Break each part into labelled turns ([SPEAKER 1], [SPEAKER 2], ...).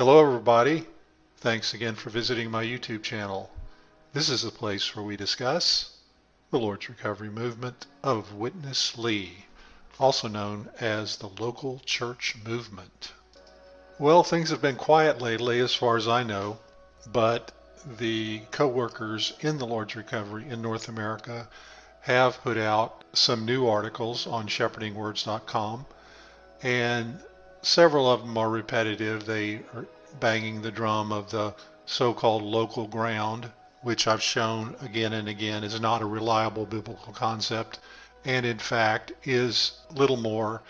[SPEAKER 1] Hello everybody. Thanks again for visiting my YouTube channel. This is the place where we discuss the Lord's Recovery Movement of Witness Lee, also known as the Local Church Movement. Well, things have been quiet lately as far as I know, but the co-workers in the Lord's Recovery in North America have put out some new articles on shepherdingwords.com and several of them are repetitive. They are banging the drum of the so-called local ground, which I've shown again and again is not a reliable biblical concept and in fact is little more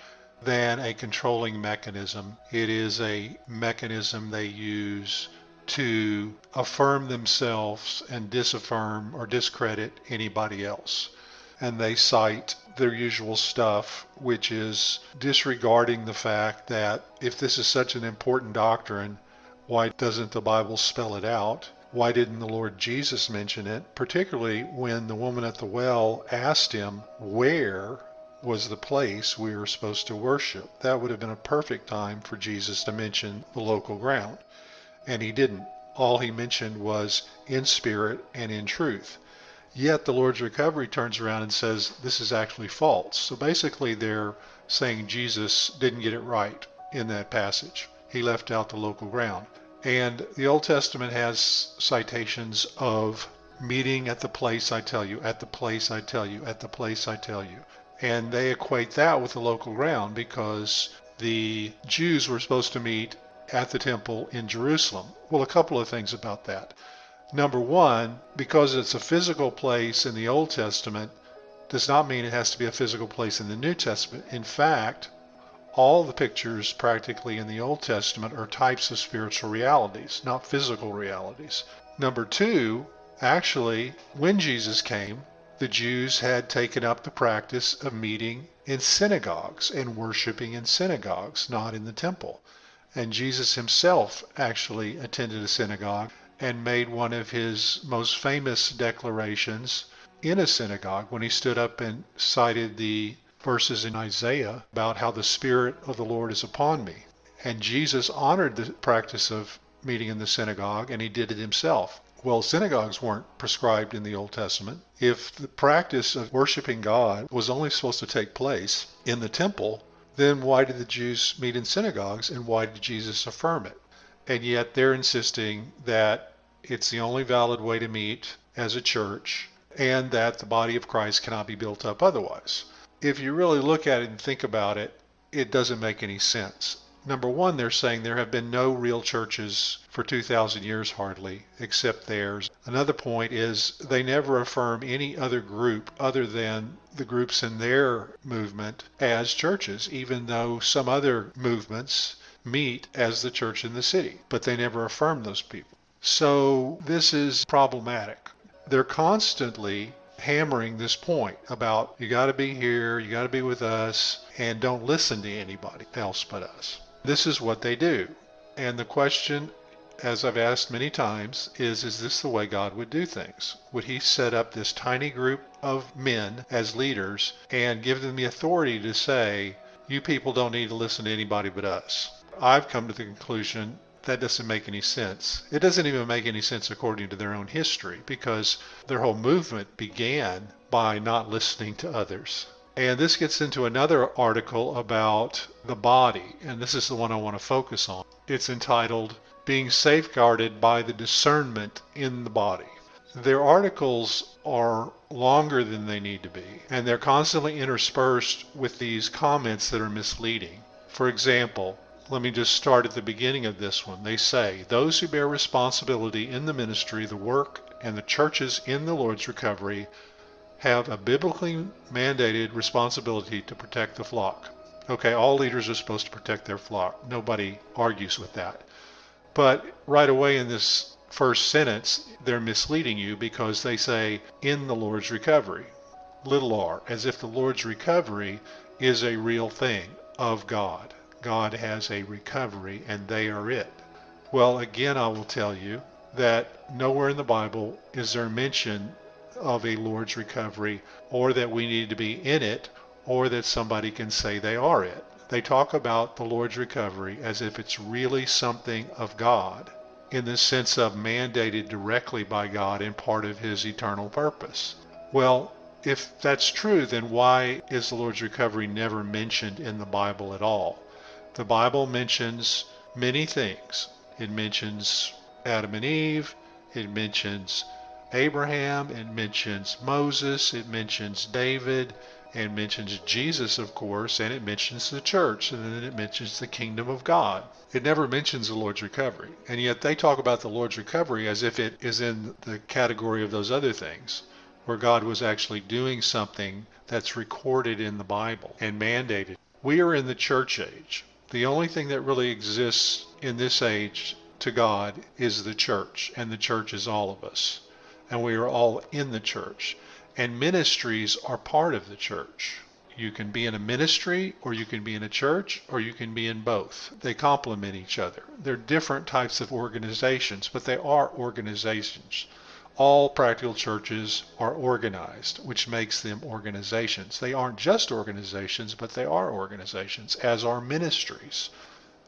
[SPEAKER 1] than a controlling mechanism. It is a mechanism they use to affirm themselves and disaffirm or discredit anybody else. And they cite their usual stuff, which is disregarding the fact that if this is such an important doctrine, why doesn't the Bible spell it out? Why didn't the Lord Jesus mention it? Particularly when the woman at the well asked him where was the place we were supposed to worship. That would have been a perfect time for Jesus to mention the local ground. And he didn't. All he mentioned was in spirit and in truth. Yet the Lord's recovery turns around and says this is actually false. So basically they're saying Jesus didn't get it right in that passage. He left out the local ground. And the Old Testament has citations of meeting at the place I tell you, at the place I tell you, at the place I tell you. And they equate that with the local ground because the Jews were supposed to meet at the temple in Jerusalem. Well, a couple of things about that. Number one, because it's a physical place in the Old Testament, does not mean it has to be a physical place in the New Testament. In fact, all the pictures practically in the Old Testament are types of spiritual realities, not physical realities. Number two, actually, when Jesus came, the Jews had taken up the practice of meeting in synagogues and worshiping in synagogues, not in the temple. And Jesus himself actually attended a synagogue and made one of his most famous declarations in a synagogue when he stood up and cited the verses in Isaiah about how the Spirit of the Lord is upon me. And Jesus honored the practice of meeting in the synagogue and he did it himself. Well, synagogues weren't prescribed in the Old Testament. If the practice of worshiping God was only supposed to take place in the temple, then why did the Jews meet in synagogues and why did Jesus affirm it? And yet they're insisting that it's the only valid way to meet as a church, and that the body of Christ cannot be built up otherwise. If you really look at it and think about it, it doesn't make any sense. Number one, they're saying there have been no real churches for 2,000 years hardly, except theirs. Another point is they never affirm any other group other than the groups in their movement as churches, even though some other movements meet as the church in the city, but they never affirm those people. So this is problematic. They're constantly hammering this point about you got to be here, you got to be with us, and don't listen to anybody else but us. This is what they do. And the question, as I've asked many times, is is this the way God would do things? Would He set up this tiny group of men as leaders and give them the authority to say, you people don't need to listen to anybody but us? I've come to the conclusion that doesn't make any sense. It doesn't even make any sense according to their own history because their whole movement began by not listening to others. And this gets into another article about the body, and this is the one I want to focus on. It's entitled Being Safeguarded by the Discernment in the Body. Their articles are longer than they need to be, and they're constantly interspersed with these comments that are misleading. For example, let me just start at the beginning of this one. They say, Those who bear responsibility in the ministry, the work, and the churches in the Lord's recovery have a biblically mandated responsibility to protect the flock. Okay, all leaders are supposed to protect their flock. Nobody argues with that. But right away in this first sentence, they're misleading you because they say, in the Lord's recovery. Little r, as if the Lord's recovery is a real thing of God. God has a recovery and they are it. Well, again, I will tell you that nowhere in the Bible is there mention of a Lord's recovery or that we need to be in it or that somebody can say they are it. they talk about the Lord's recovery as if it's really something of God in the sense of mandated directly by God and part of his eternal purpose. Well, if that's true, then why is the Lord's recovery never mentioned in the Bible at all? The Bible mentions many things. It mentions Adam and Eve, it mentions Abraham, it mentions Moses, it mentions David, and mentions Jesus, of course, and it mentions the church, and then it mentions the kingdom of God. It never mentions the Lord's recovery. And yet they talk about the Lord's recovery as if it is in the category of those other things, where God was actually doing something that's recorded in the Bible and mandated. We are in the church age. The only thing that really exists in this age to God is the church, and the church is all of us. And we are all in the church. And ministries are part of the church. You can be in a ministry, or you can be in a church, or you can be in both. They complement each other. They're different types of organizations, but they are organizations. All practical churches are organized, which makes them organizations. They aren't just organizations, but they are organizations, as are ministries.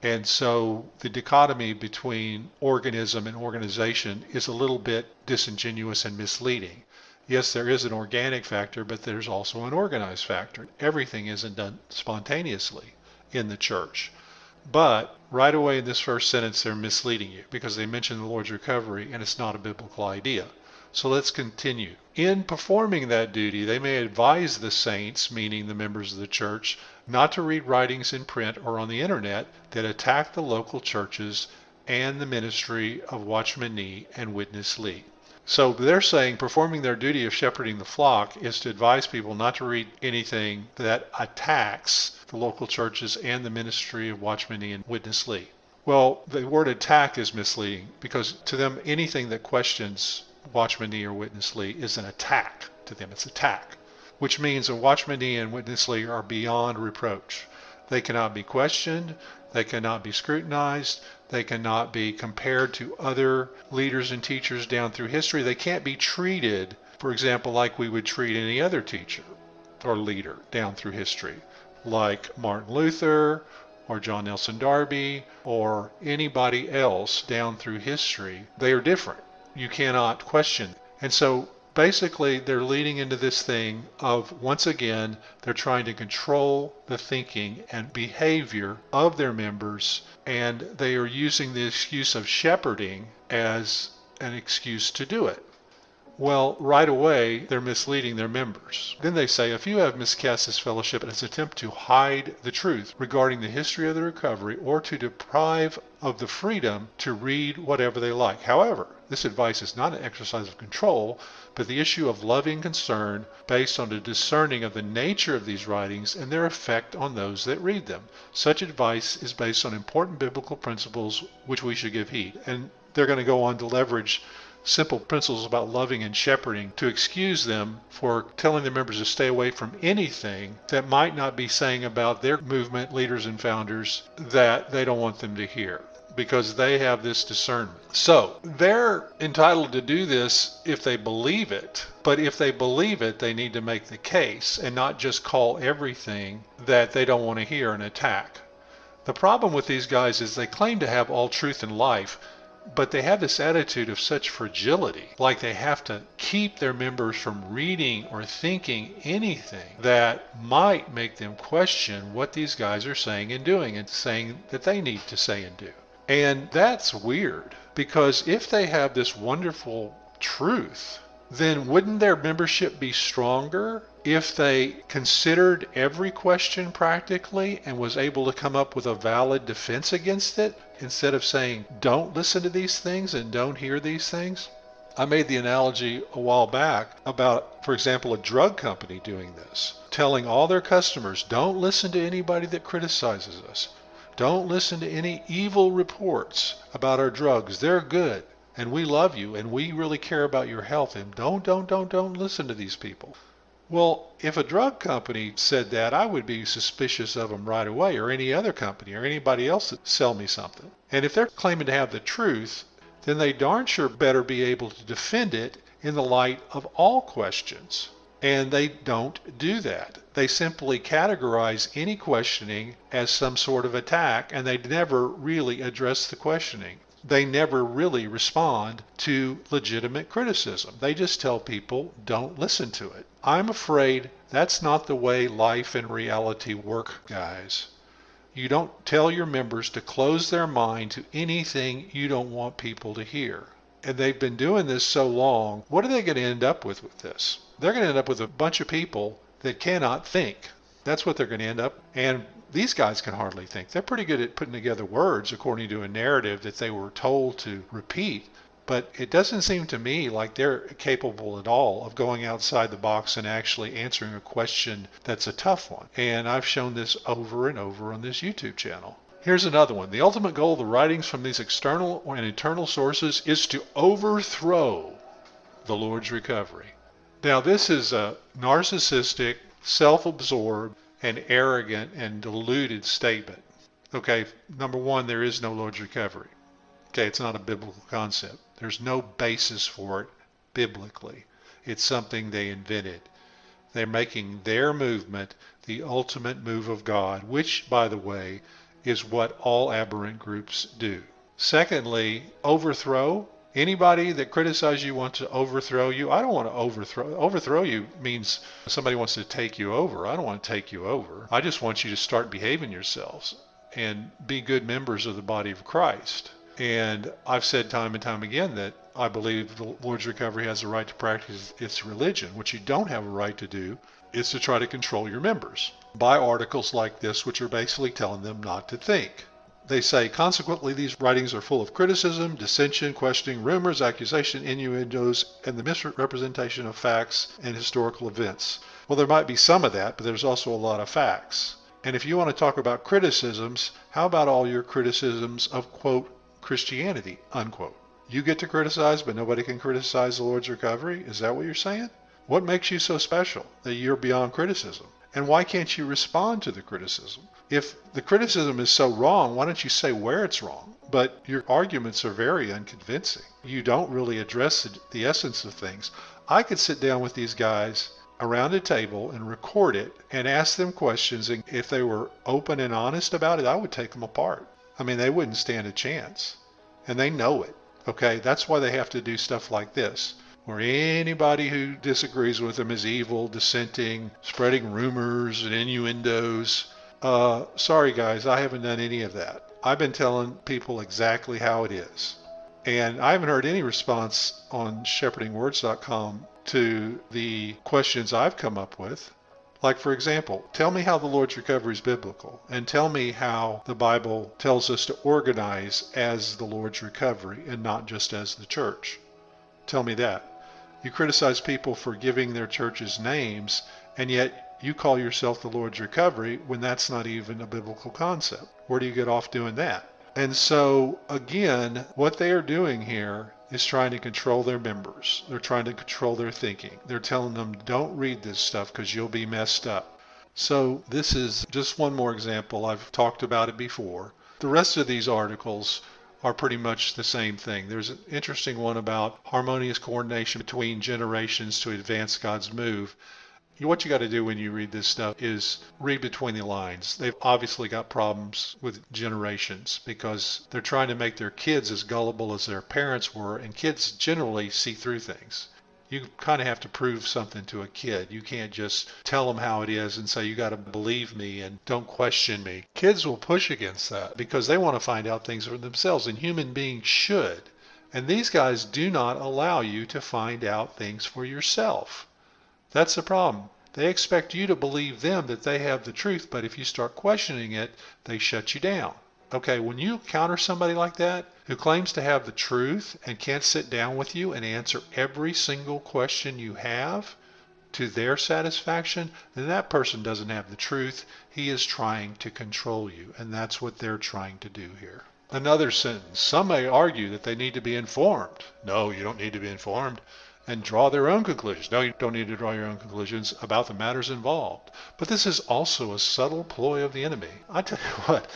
[SPEAKER 1] And so the dichotomy between organism and organization is a little bit disingenuous and misleading. Yes, there is an organic factor, but there's also an organized factor. Everything isn't done spontaneously in the church. But right away in this first sentence, they're misleading you because they mention the Lord's recovery and it's not a biblical idea. So let's continue. In performing that duty, they may advise the saints, meaning the members of the church, not to read writings in print or on the internet that attack the local churches and the ministry of Watchman Nee and Witness Lee. So they're saying performing their duty of shepherding the flock is to advise people not to read anything that attacks the local churches and the ministry of Watchman and Witness Lee. Well, the word attack is misleading because to them, anything that questions Watchman Nee or Witness Lee is an attack to them. It's attack, which means that Watchman Nee and Witness Lee are beyond reproach. They cannot be questioned. They cannot be scrutinized. They cannot be compared to other leaders and teachers down through history. They can't be treated, for example, like we would treat any other teacher or leader down through history, like Martin Luther or John Nelson Darby or anybody else down through history. They are different you cannot question. And so basically they're leading into this thing of once again they're trying to control the thinking and behavior of their members and they are using the excuse of shepherding as an excuse to do it. Well, right away, they're misleading their members. Then they say, if you have miscast this fellowship in its attempt to hide the truth regarding the history of the recovery or to deprive of the freedom to read whatever they like. However, this advice is not an exercise of control, but the issue of loving concern based on a discerning of the nature of these writings and their effect on those that read them. Such advice is based on important biblical principles which we should give heed. And they're going to go on to leverage simple principles about loving and shepherding to excuse them for telling their members to stay away from anything that might not be saying about their movement leaders and founders that they don't want them to hear because they have this discernment. So they're entitled to do this if they believe it, but if they believe it, they need to make the case and not just call everything that they don't want to hear an attack. The problem with these guys is they claim to have all truth in life, but they have this attitude of such fragility, like they have to keep their members from reading or thinking anything that might make them question what these guys are saying and doing and saying that they need to say and do. And that's weird because if they have this wonderful truth, then wouldn't their membership be stronger if they considered every question practically and was able to come up with a valid defense against it instead of saying, don't listen to these things and don't hear these things? I made the analogy a while back about, for example, a drug company doing this, telling all their customers, don't listen to anybody that criticizes us. Don't listen to any evil reports about our drugs. They're good and we love you and we really care about your health and don't don't don't don't listen to these people. Well if a drug company said that i would be suspicious of them right away or any other company or anybody else that sell me something. And if they're claiming to have the truth then they darn sure better be able to defend it in the light of all questions And they don't do that. They simply categorize any questioning as some sort of attack and they never really address the questioning. They never really respond to legitimate criticism. They just tell people, don't listen to it. I'm afraid that's not the way life and reality work, guys. You don't tell your members to close their mind to anything you don't want people to hear. And they've been doing this so long, what are they going to end up with with this? They're going to end up with a bunch of people that cannot think. That's what they're going to end up. And these guys can hardly think. They're pretty good at putting together words according to a narrative that they were told to repeat. But it doesn't seem to me like they're capable at all of going outside the box and actually answering a question that's a tough one. And I've shown this over and over on this YouTube channel. Here's another one. The ultimate goal of the writings from these external and internal sources is to overthrow the Lord's recovery. Now, this is a narcissistic, self absorbed, and arrogant and deluded statement. Okay, number one, there is no Lord's recovery. Okay, it's not a biblical concept. There's no basis for it biblically. It's something they invented. They're making their movement the ultimate move of God, which, by the way, is what all aberrant groups do. Secondly, overthrow. Anybody that criticizes you wants to overthrow you. I don't want to overthrow. Overthrow you means somebody wants to take you over. I don't want to take you over. I just want you to start behaving yourselves and be good members of the body of Christ. And I've said time and time again that I believe the Lord's Recovery has a right to practice its religion. What you don't have a right to do is to try to control your members by articles like this, which are basically telling them not to think. They say, consequently, these writings are full of criticism, dissension, questioning, rumors, accusation, innuendos, and the misrepresentation of facts and historical events. Well, there might be some of that, but there's also a lot of facts. And if you want to talk about criticisms, how about all your criticisms of, quote, Christianity, unquote? You get to criticize, but nobody can criticize the Lord's recovery? Is that what you're saying? What makes you so special that you're beyond criticism? And why can't you respond to the criticism? If the criticism is so wrong, why don't you say where it's wrong? But your arguments are very unconvincing. You don't really address the, the essence of things. I could sit down with these guys around a table and record it and ask them questions. And if they were open and honest about it, I would take them apart. I mean, they wouldn't stand a chance. And they know it. Okay, that's why they have to do stuff like this where anybody who disagrees with them is evil, dissenting, spreading rumors and innuendos. Uh, sorry, guys, I haven't done any of that. I've been telling people exactly how it is. And I haven't heard any response on shepherdingwords.com to the questions I've come up with. Like, for example, tell me how the Lord's recovery is biblical, and tell me how the Bible tells us to organize as the Lord's recovery and not just as the church. Tell me that. You criticize people for giving their churches names, and yet you call yourself the Lord's recovery when that's not even a biblical concept. Where do you get off doing that? And so, again, what they are doing here is trying to control their members. They're trying to control their thinking. They're telling them, don't read this stuff because you'll be messed up. So, this is just one more example. I've talked about it before. The rest of these articles are pretty much the same thing. There's an interesting one about harmonious coordination between generations to advance God's move. What you got to do when you read this stuff is read between the lines. They've obviously got problems with generations because they're trying to make their kids as gullible as their parents were, and kids generally see through things you kind of have to prove something to a kid. You can't just tell them how it is and say, you got to believe me and don't question me. Kids will push against that because they want to find out things for themselves, and human beings should. And these guys do not allow you to find out things for yourself. That's the problem. They expect you to believe them that they have the truth, but if you start questioning it, they shut you down. Okay, when you encounter somebody like that who claims to have the truth and can't sit down with you and answer every single question you have to their satisfaction, then that person doesn't have the truth. He is trying to control you, and that's what they're trying to do here. Another sentence. Some may argue that they need to be informed. No, you don't need to be informed. And draw their own conclusions. No, you don't need to draw your own conclusions about the matters involved. But this is also a subtle ploy of the enemy. I tell you what,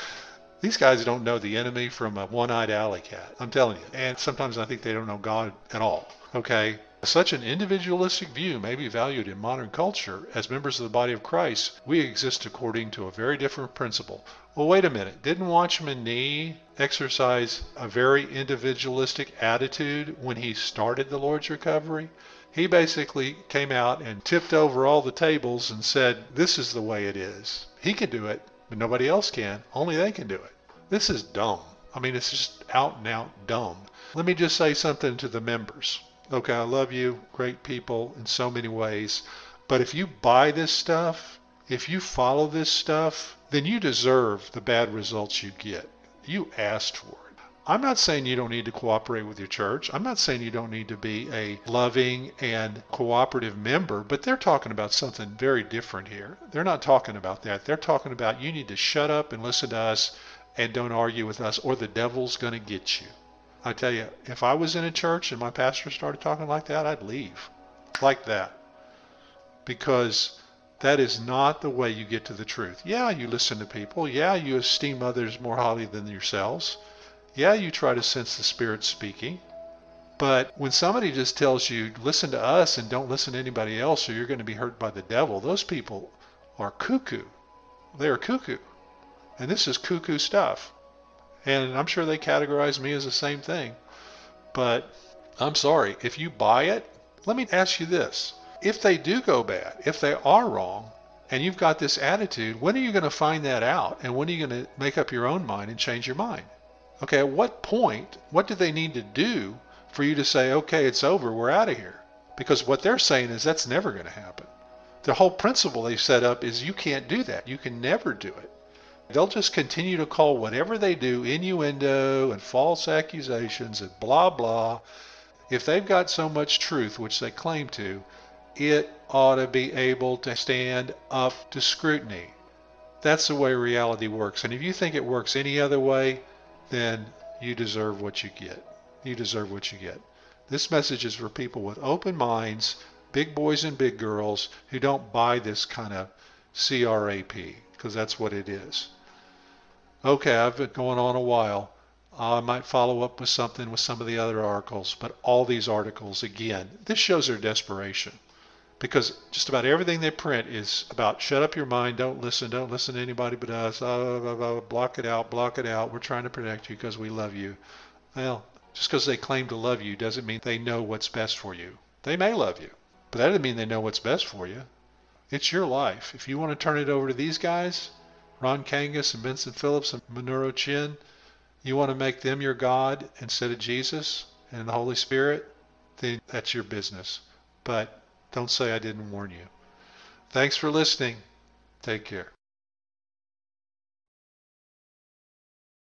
[SPEAKER 1] these guys don't know the enemy from a one-eyed alley cat. I'm telling you. And sometimes I think they don't know God at all. Okay? Such an individualistic view may be valued in modern culture. As members of the body of Christ, we exist according to a very different principle. Well, wait a minute. Didn't Watchman Nee exercise a very individualistic attitude when he started the Lord's recovery? He basically came out and tipped over all the tables and said, This is the way it is. He can do it, but nobody else can. Only they can do it. This is dumb. I mean, it's just out and out dumb. Let me just say something to the members. Okay, I love you, great people in so many ways. But if you buy this stuff, if you follow this stuff, then you deserve the bad results you get. You asked for it. I'm not saying you don't need to cooperate with your church. I'm not saying you don't need to be a loving and cooperative member, but they're talking about something very different here. They're not talking about that. They're talking about you need to shut up and listen to us and don't argue with us, or the devil's going to get you. I tell you, if I was in a church and my pastor started talking like that, I'd leave. Like that. Because that is not the way you get to the truth. Yeah, you listen to people. Yeah, you esteem others more highly than yourselves. Yeah, you try to sense the Spirit speaking. But when somebody just tells you, listen to us and don't listen to anybody else or you're going to be hurt by the devil, those people are cuckoo. They are cuckoo. And this is cuckoo stuff. And I'm sure they categorize me as the same thing. But I'm sorry, if you buy it, let me ask you this. If they do go bad, if they are wrong, and you've got this attitude, when are you going to find that out? And when are you going to make up your own mind and change your mind? Okay, at what point, what do they need to do for you to say, okay, it's over, we're out of here? Because what they're saying is that's never going to happen. The whole principle they set up is you can't do that. You can never do it. They'll just continue to call whatever they do innuendo and false accusations and blah, blah. If they've got so much truth, which they claim to, it ought to be able to stand up to scrutiny. That's the way reality works. And if you think it works any other way, then you deserve what you get. You deserve what you get. This message is for people with open minds, big boys and big girls who don't buy this kind of CRAP, because that's what it is. Okay, I've been going on a while. I might follow up with something with some of the other articles, but all these articles, again, this shows their desperation because just about everything they print is about shut up your mind, don't listen, don't listen to anybody but us, blah, blah, blah, block it out, block it out. We're trying to protect you because we love you. Well, just because they claim to love you doesn't mean they know what's best for you. They may love you, but that doesn't mean they know what's best for you. It's your life. If you want to turn it over to these guys, Ron Kangas and Benson Phillips and Minoru Chen, you want to make them your God instead of Jesus and the Holy Spirit, then that's your business. But don't say I didn't warn you. Thanks for listening. Take care.